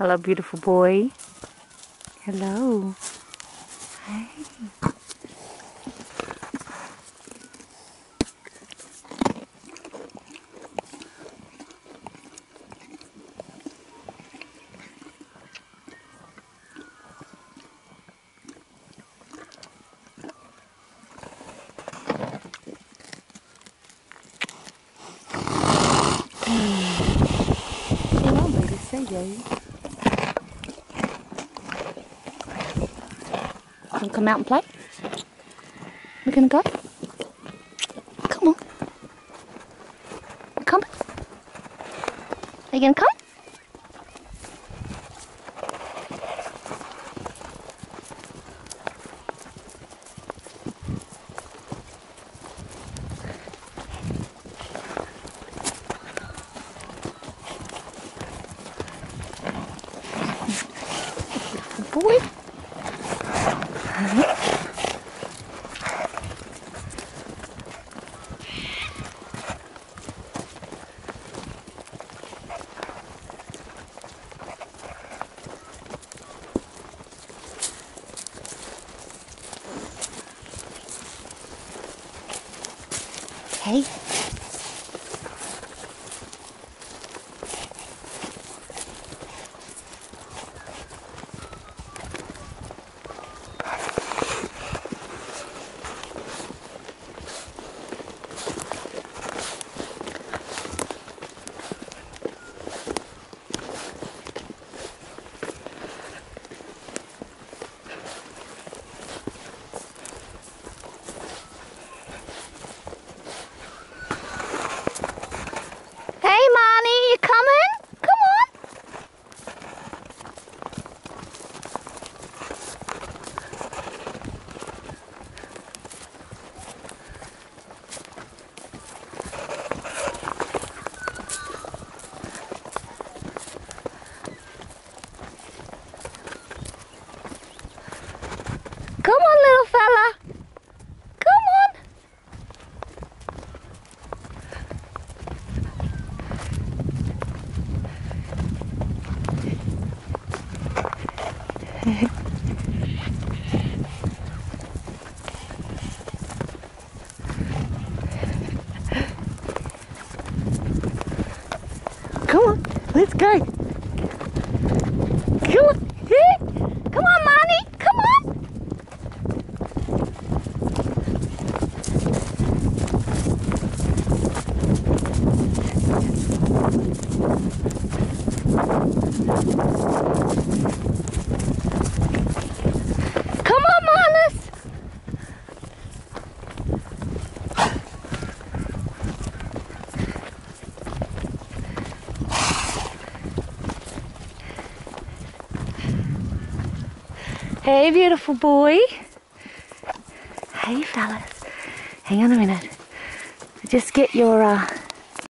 Hello, beautiful boy. Hello. Hey. On, baby, say yay. Wanna come out and play? We're gonna go? Come on. Come. Are you gonna come? Boy. Hey. Hey, Monty, you coming? Come on. Come on, little fella. Come on. Come on, let's go. Come on, come on, Monty, come on. Come on, Manus. Hey, beautiful boy. Hey, fellas. Hang on a minute. Just get your uh,